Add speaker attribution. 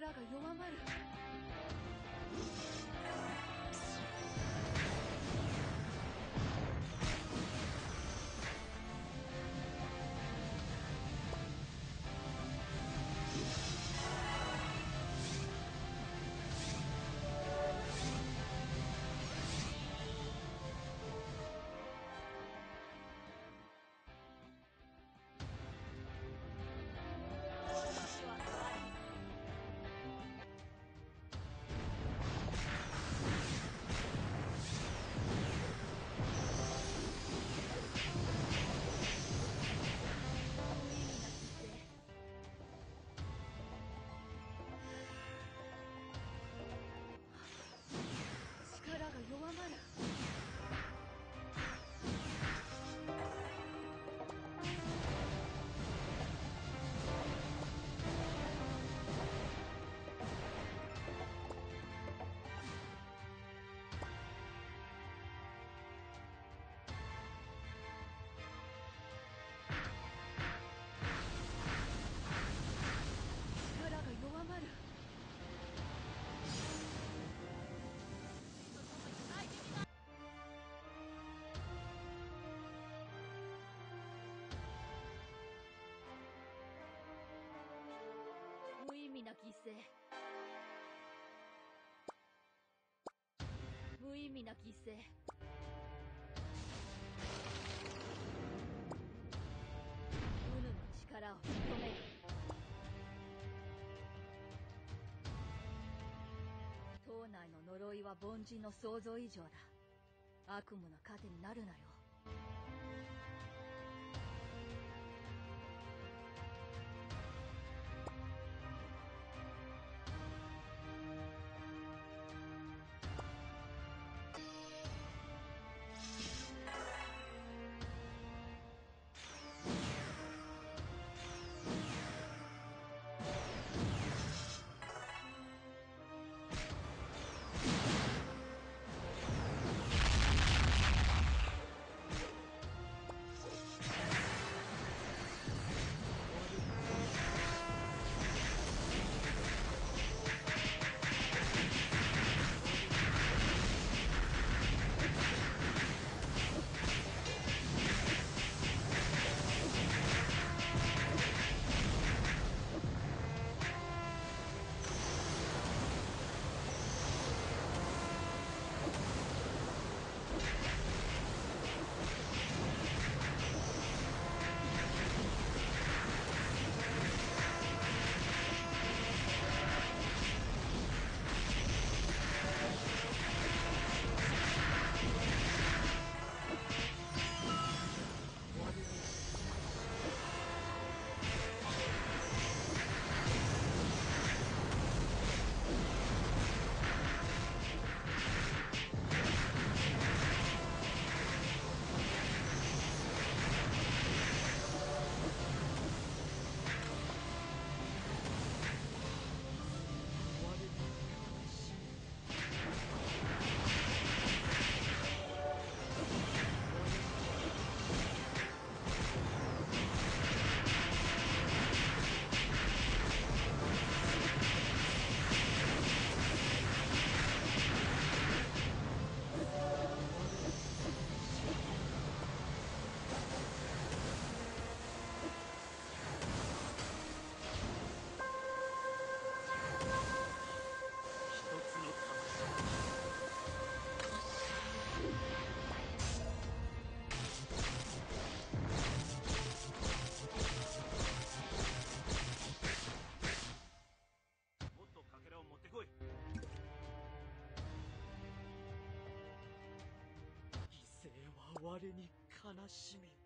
Speaker 1: 力が弱まる。無意味な犠牲。無意味な犠牲。ウヌの力を認める。島内の呪いは凡人の想像以上だ。悪夢の糧になるなよ。
Speaker 2: 悲しみ